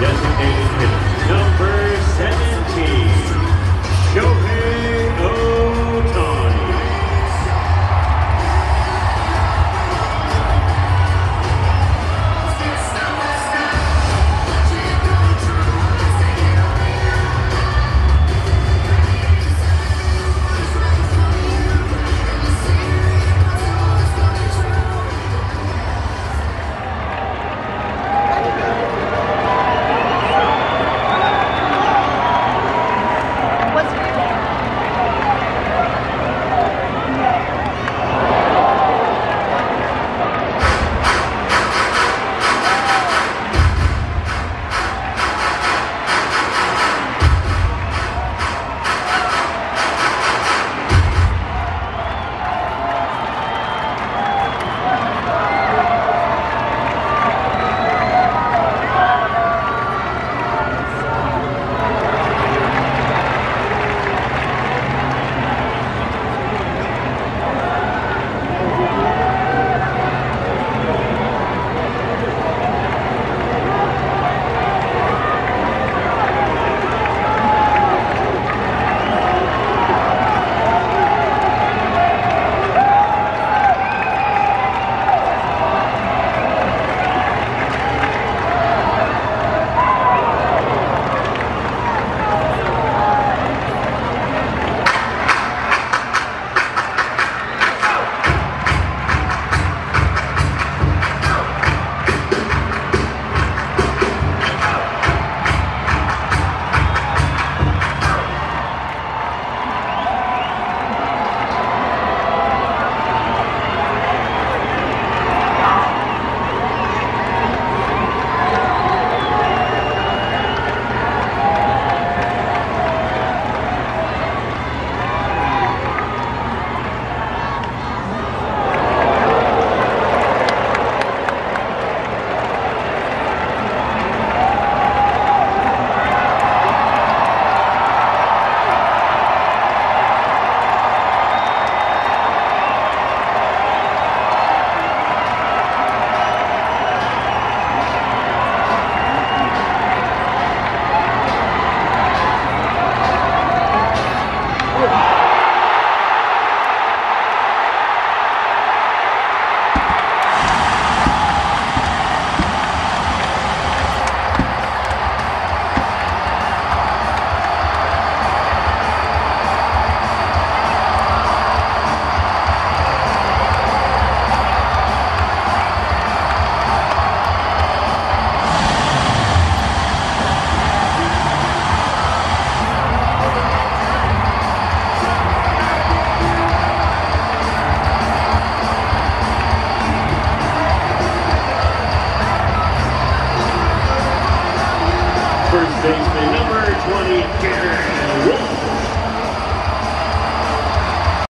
designated hitter number 17, Shohei First 60, number 20, Garrett Wolf.